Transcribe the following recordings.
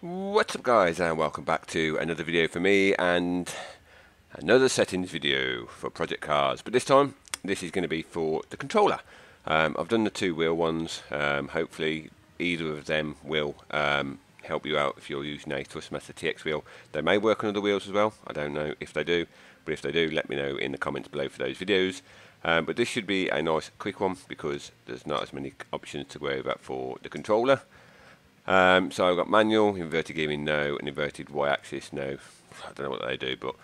what's up guys and welcome back to another video for me and another settings video for Project Cars. But this time this is going to be for the controller. Um, I've done the two wheel ones. Um, hopefully either of them will um, help you out if you're using a Thrustmaster TX wheel. They may work on other wheels as well. I don't know if they do but if they do let me know in the comments below for those videos. Um, but this should be a nice quick one because there's not as many options to worry about for the controller um, so I've got manual, inverted gearing no, and inverted y-axis no. I don't know what they do, but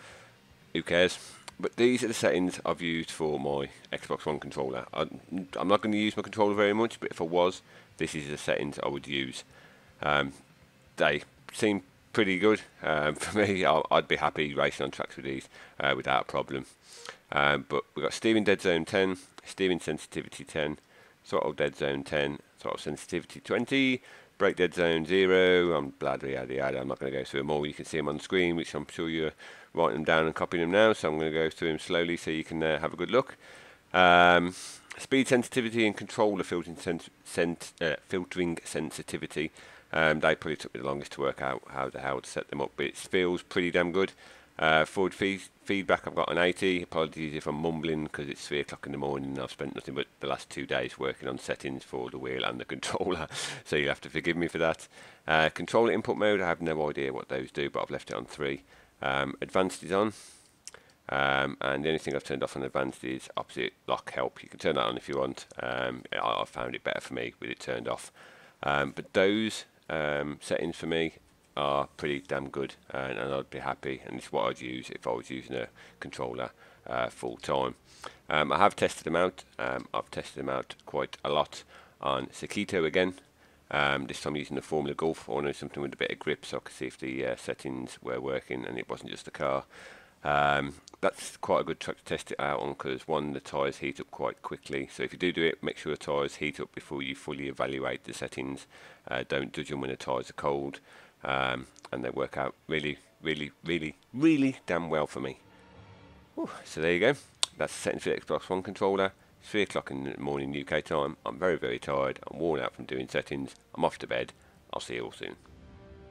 who cares? But these are the settings I've used for my Xbox One controller. I, am not going to use my controller very much, but if I was, this is the settings I would use. Um, they seem pretty good um, for me. i would be happy racing on tracks with these uh, without a problem. Um, but we've got steering dead zone 10, steering sensitivity 10, throttle dead zone 10, throttle sensitivity 20, Brake dead zone zero, I'm bladder yada yada, I'm not going to go through them all, you can see them on the screen, which I'm sure you're writing them down and copying them now, so I'm going to go through them slowly so you can uh, have a good look. Um, speed sensitivity and controller filtering, sen uh, filtering sensitivity, um, they probably took me the longest to work out how the hell to set them up, but it feels pretty damn good. Uh, forward fee feedback, I've got an 80. Apologies if I'm mumbling because it's 3 o'clock in the morning and I've spent nothing but the last two days working on settings for the wheel and the controller, so you'll have to forgive me for that. Uh, controller input mode, I have no idea what those do, but I've left it on 3. Um, advanced is on. Um, and the only thing I've turned off on advanced is opposite lock help. You can turn that on if you want. Um, I, I found it better for me with it turned off. Um, but those um, settings for me are pretty damn good and, and, I'd be happy and it's what I'd use if I was using a controller uh, full time. Um, I have tested them out. Um, I've tested them out quite a lot on Sakitto again. Um, this time using the Formula Gulf. I wanted something with a bit of grip so I could see if the uh, settings were working and it wasn't just the car. Um, that's quite a good track to test it out on because one, the tyres heat up quite quickly. So if you do do it, make sure the tyres heat up before you fully evaluate the settings. Uh, don't judge them when the tyres are cold um, and they work out really, really, really, really damn well for me. Whew, so there you go. That's the settings for the Xbox One controller. 3 o'clock in the morning UK time. I'm very, very tired. I'm worn out from doing settings. I'm off to bed. I'll see you all soon.